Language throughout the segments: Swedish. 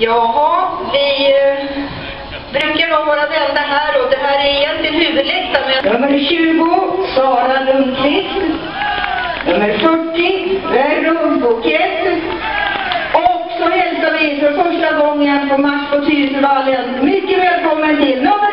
Jaha, vi eh, brukar nog vara det här och det här är egentligen huvudläktaren. men- Nummer 20, Sara Lundqvist. Nummer 40, Verro Bukett. Och så hälsar vi för första gången på match på Tyresövallen. Mycket välkommen till nummer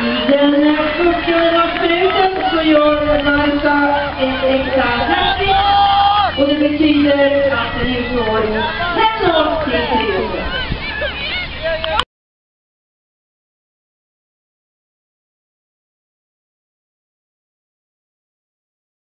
Den 40 minuten så gör Marta ett extra hattrick och det betyder att den utgår 5-0.